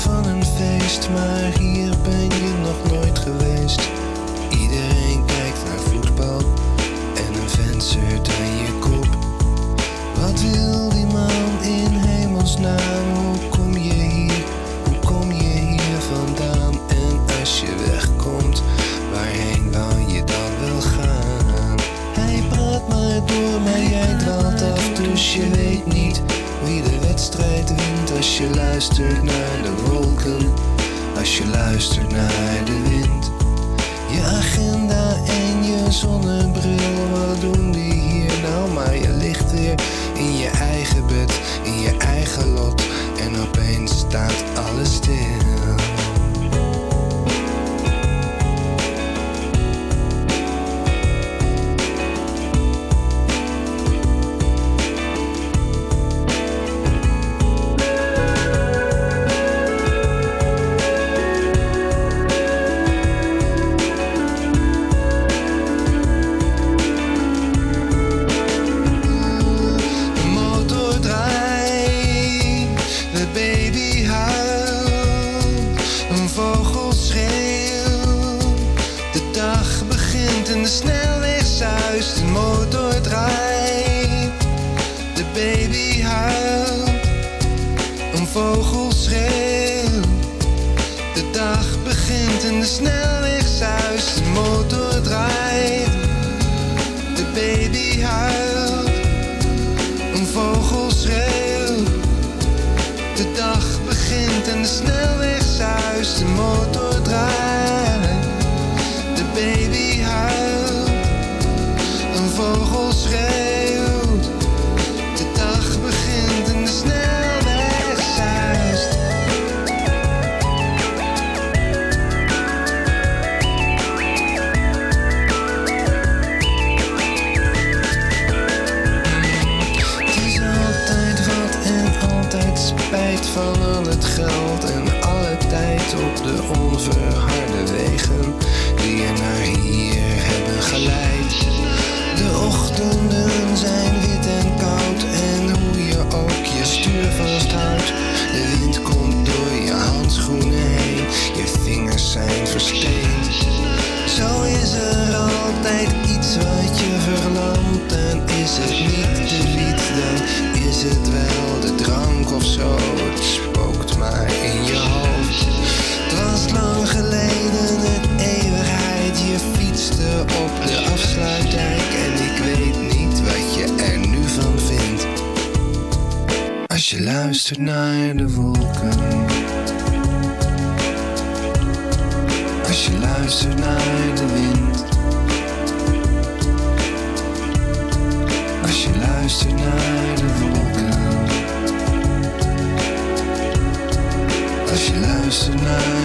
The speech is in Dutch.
van een feest, maar hier ben je nog nooit geweest. Iedereen kijkt naar voetbal en een vent aan je kop. Wat wil die man in hemelsnaam? Hoe kom je hier? Hoe kom je hier vandaan? En als je wegkomt, waarheen wou je dan wel gaan? Hij praat maar door, maar jij dwaalt af, dus je weet niet wie de wedstrijd wint als je luistert naar de wolken. Als je luistert naar de wind. Je agenda en je zonnebril, wat doen die De dag begint en de snelweg de motor draait, de baby huilt, een vogel schreeuwt. De dag begint en de snelweg zuist, de motor draait, de baby huilt. Een vogel schreeuwt, de dag begint en de van al het geld en alle tijd op de onverharde wegen die je naar hier hebben geleid. De ochtenden zijn wit en koud en hoe je ook je stuur vasthoudt. De wind komt door je handschoenen heen, je vingers zijn versteend. Zo is er altijd iets wat je verlamt en is het niet de wiet, dan is het wel of zo. Het spookt maar in je hoofd. Het was lang geleden, een eeuwigheid. Je fietste op de afsluitdijk en ik weet niet wat je er nu van vindt. Als je luistert naar de wolken. Als je luistert naar de wind. Als je luistert naar tonight.